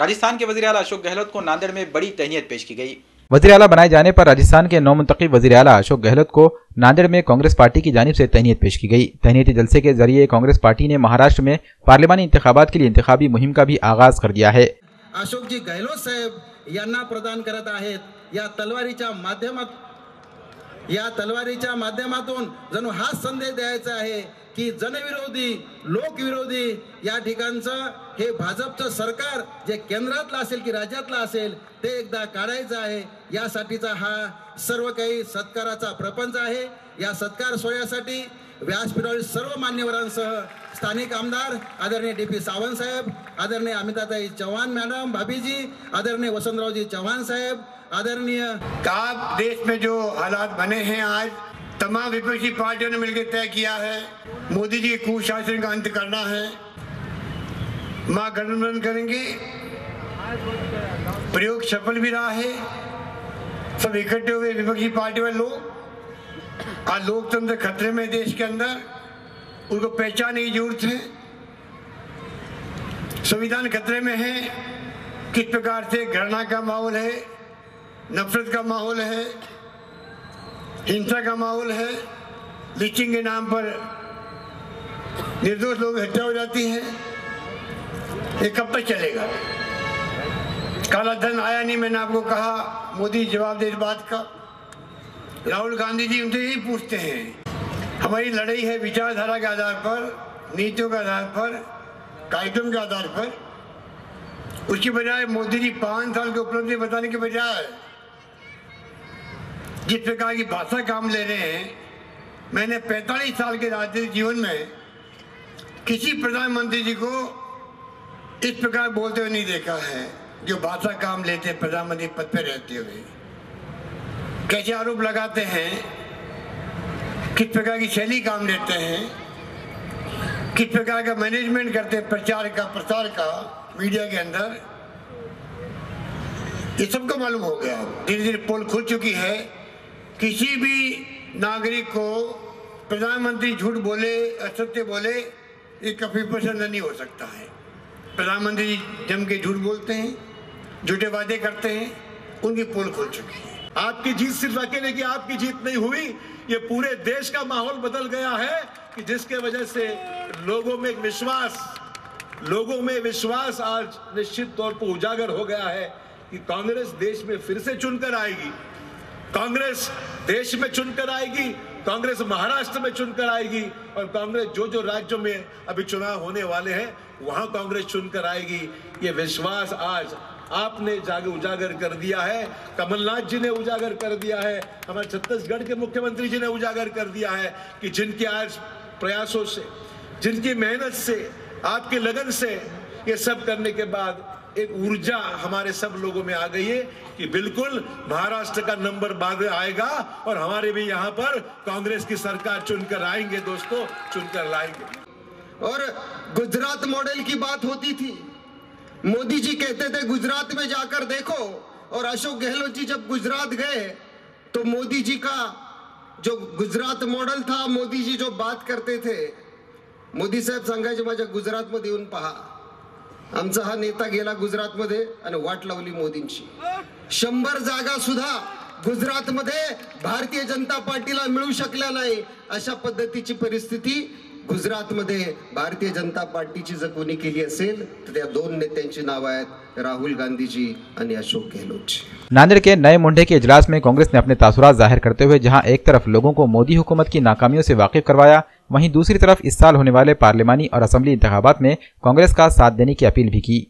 राजस्थान के वजी अला अशोक गहलोत को नांदेड़ में बड़ी तहनीत पेश की गई। वजी अला बनाए जाने पर राजस्थान के नौ मुंतब वजी अला अशोक गहलोत को नांदेड़ में कांग्रेस पार्टी की जानब से तहनीत पेश की गई। तहनीती जलसे के ज़रिए कांग्रेस पार्टी ने महाराष्ट्र में पार्लियामानी इंतबात के लिए इंतबी मुहिम का भी आगाज़ कर दिया है। अशोक जी गहलोत साहब यांना प्रदान करता है या तलवारीच्या माध्यमात या तलवारीच्या माध्यमातून जणू हा संदेश द्यायचा आहे की जनविरोधी लोकविरोधी या ठिकाणचं हे भाजपचं सरकार जे केंद्रातलं असेल की राज्यातलं असेल ते एकदा काढायचं आहे. यासाठीचा हा सर्व काही सत्काराचा प्रपंच आहे. या सत्कार सोहळ्यासाठी व्यासपीठावरील सर्व मान्यवरांसह स्थानिक आमदार आदरणीय डी पी सावंत साहेब, आदरणीय अमिताताई चौहान मॅडम, भाभीजी, आदरणीय वसंतरावजी चौहान साहेब, आदरणीय का देश में जो हालात बने हैं आज, तमाम विपक्षी पार्टियों ने मिलकर तय किया है, मोदी जी के कुशासन का अंत करना है। माँ गठबंधन करेंगे। प्रयोग सफल भी रहा है। सब इकट्ठे हुए विपक्षी पार्टी वाले लोग। आज लोकतंत्र खतरे में देश के अंदर उनको पहचानने की ज़रूरत है। संविधान खतरे में है किस प्रकार से घृणा का माहौल है, नफरत का माहौल है, हिंसा का माहौल है लीचिंग के नाम पर निर्दोष लोग हत्या हो जाती है। ये कब तक चलेगा? काला धन आया नहीं, मैंने आपको कहा, मोदी जवाब दे इस बात का। राहुल गांधी जी उनसे यही पूछते हैं, हमारी लड़ाई है विचारधारा के आधार पर, नीतियों के आधार पर, कार्यक्रम के आधार पर। उसकी बजाय मोदी जी पाँच साल की उपलब्धि बताने के बजाय जिस प्रकार की भाषा काम ले रहे हैं, मैंने 45 साल के राजनीतिक जीवन में किसी प्रधानमंत्री जी को इस प्रकार बोलते हुए नहीं देखा है, जो भाषा काम लेते प्रधानमंत्री पद पर रहते हुए। कैसे आरोप लगाते हैं। किस प्रकार की शैली काम लेते हैं? किस प्रकार का मैनेजमेंट करते हैं प्रचार का, प्रसार का मीडिया के अंदर? ये सबको मालूम हो गया। धीरे धीरे पोल खुल चुकी है। किसी भी नागरिक को प्रधानमंत्री झूठ बोले, असत्य बोले, ये कभी पसंद नहीं हो सकता है। प्रधानमंत्री जम के झूठ बोलते हैं, झूठे वादे करते हैं, उनकी पोल खुल चुकी है। आपकी जीत सिर्फ़ अकेले की आपकी जीत नहीं हुई, ये पूरे देश का माहौल बदल गया है कि जिसके वजह से लोगों में विश्वास, लोगों में विश्वास आज निश्चित तौर पर उजागर हो गया है कि कांग्रेस देश में फिर से चुनकर आएगी। कांग्रेस देश में चुनकर आएगी, कांग्रेस महाराष्ट्र में चुनकर आएगी और कांग्रेस जो जो राज्यों में अभी चुनाव होने वाले हैं, वहाँ कांग्रेस चुनकर आएगी। ये विश्वास आज आपने जागे उजागर कर दिया है, कमलनाथ जी ने उजागर कर दिया है, हमारे छत्तीसगढ़ के मुख्यमंत्री जी ने उजागर कर दिया है कि जिनके आज प्रयासों से, जिनकी मेहनत से, आपके लगन से ये सब करने के बाद एक ऊर्जा हमारे सब लोगों में आ गई है कि बिल्कुल महाराष्ट्र का नंबर बाद आएगा और हमारे भी यहाँ पर कांग्रेस की सरकार चुनकर आएँगे दोस्तों, चुनकर लाएँगे। और गुजरात मॉडल की बात होती थी मोदी जी कहते थे गुजरात में जाकर देखो। और अशोक गहलोत जी जब गुजरात गए तो मोदी जी का जो गुजरात मॉडल था मोदी जी जो बात करते थे मोदी साहेब सांगायचे माझ्या गुजरातमध्ये येऊन पहा. आमचा हा नेता गेला गुजरातमध्ये आणि वाट लावली मोदींची. शंभर जागा सुद्धा गुजरातमध्ये भारतीय जनता पार्टीला मिळू शकल्या नाही अशा पद्धतीची परिस्थिती गुजरातमध्ये भारतीय जनता पार्टीची जर कोणी केली दोन नेत्यांची राहुल गांधी जी आणि अशोक गहलोत जी. नांदेड़ के नए मुंडे के इजलास में कांग्रेस ने अपने तासुरात ज़ाहिर करते हुए, जहाँ एक तरफ़ लोगों को मोदी हुकूमत की नाकामियों से वाकिफ करवाया, वहीं दूसरी तरफ़ इस साल होने वाले पार्लियामानी और असम्बली इंतबात में कांग्रेस का साथ देने की अपील भी की।